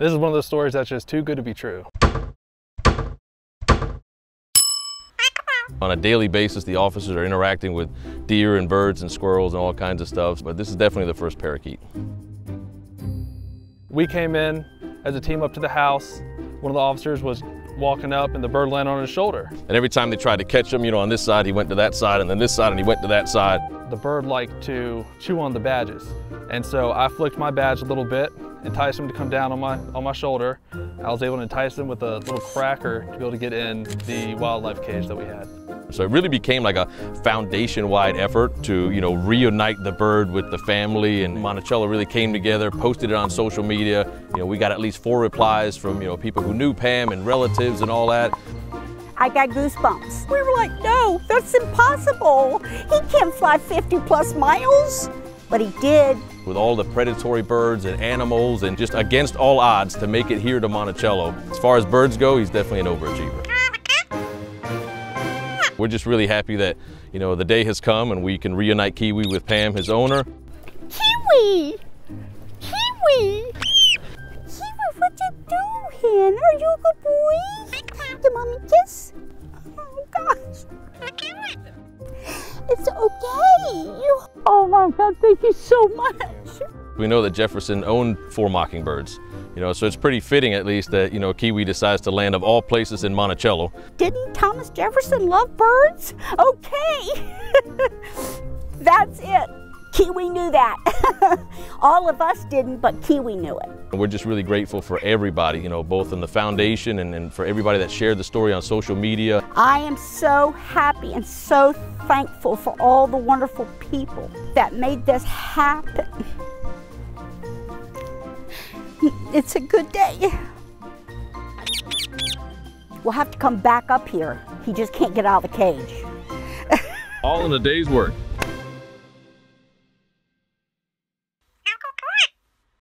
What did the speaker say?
This is one of those stories that's just too good to be true. On a daily basis, the officers are interacting with deer and birds and squirrels and all kinds of stuff, but this is definitely the first parakeet. We came in as a team up to the house. One of the officers was walking up and the bird landed on his shoulder. And every time they tried to catch him, you know, on this side, he went to that side, and then this side, and he went to that side. The bird liked to chew on the badges. And so I flicked my badge a little bit, enticed him to come down on my, on my shoulder. I was able to entice him with a little cracker to be able to get in the wildlife cage that we had. So it really became like a foundation-wide effort to, you know, reunite the bird with the family and Monticello really came together, posted it on social media. You know, we got at least four replies from, you know, people who knew Pam and relatives and all that. I got goosebumps. We were like, no, that's impossible. He can't fly 50 plus miles. But he did. With all the predatory birds and animals and just against all odds to make it here to Monticello. As far as birds go, he's definitely an overachiever. We're just really happy that, you know, the day has come and we can reunite Kiwi with Pam, his owner. Kiwi! Kiwi! Kiwi, what you doing? Are you a good boy? Give mommy kiss. Oh gosh. It's okay. You... Oh my God, thank you so much. We know that Jefferson owned four mockingbirds, you know, so it's pretty fitting at least that, you know, Kiwi decides to land of all places in Monticello. Didn't Thomas Jefferson love birds? Okay. That's it. Kiwi knew that. all of us didn't, but Kiwi knew it. We're just really grateful for everybody, you know, both in the foundation and, and for everybody that shared the story on social media. I am so happy and so thankful for all the wonderful people that made this happen. It's a good day. We'll have to come back up here. He just can't get out of the cage. All in a day's work.